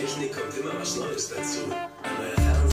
Technik kommt immer was Neues dazu.